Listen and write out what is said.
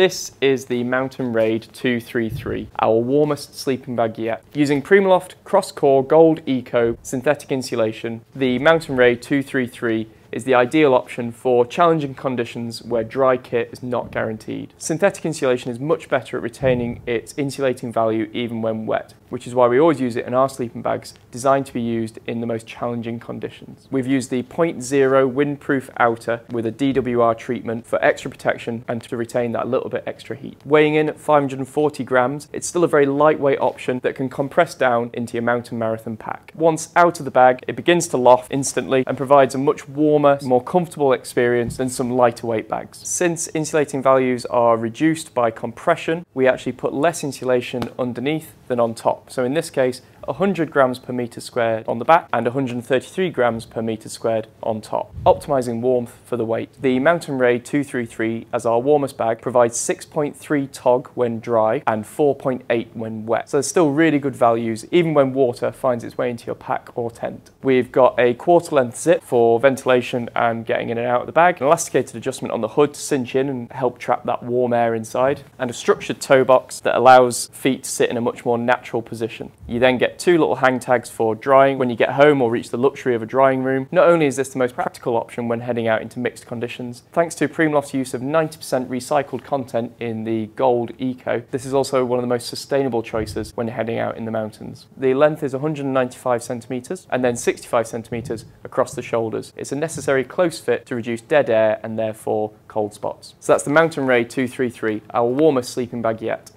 This is the Mountain Raid 233, our warmest sleeping bag yet. Using Primaloft Cross-Core Gold Eco synthetic insulation, the Mountain Raid 233 is the ideal option for challenging conditions where dry kit is not guaranteed. Synthetic insulation is much better at retaining its insulating value even when wet, which is why we always use it in our sleeping bags designed to be used in the most challenging conditions. We've used the 0.0 windproof outer with a DWR treatment for extra protection and to retain that little bit extra heat. Weighing in at 540 grams, it's still a very lightweight option that can compress down into your mountain marathon pack. Once out of the bag, it begins to loft instantly and provides a much warmer warmer, more comfortable experience than some lighter weight bags. Since insulating values are reduced by compression, we actually put less insulation underneath than on top. So in this case, 100 grams per metre squared on the back and 133 grams per metre squared on top, optimising warmth for the weight. The Mountain Raid 233 as our warmest bag provides 6.3 tog when dry and 4.8 when wet. So there's still really good values even when water finds its way into your pack or tent. We've got a quarter length zip for ventilation and getting in and out of the bag, an elasticated adjustment on the hood to cinch in and help trap that warm air inside, and a structured toe box that allows feet to sit in a much more natural position. You then get two little hang tags for drying when you get home or reach the luxury of a drying room. Not only is this the most practical option when heading out into mixed conditions, thanks to Primaloft's use of 90% recycled content in the Gold Eco, this is also one of the most sustainable choices when heading out in the mountains. The length is 195 centimetres and then 65 centimetres across the shoulders. It's a necessary close fit to reduce dead air and therefore cold spots. So that's the Mountain Raid 233, our warmest sleeping bag yet.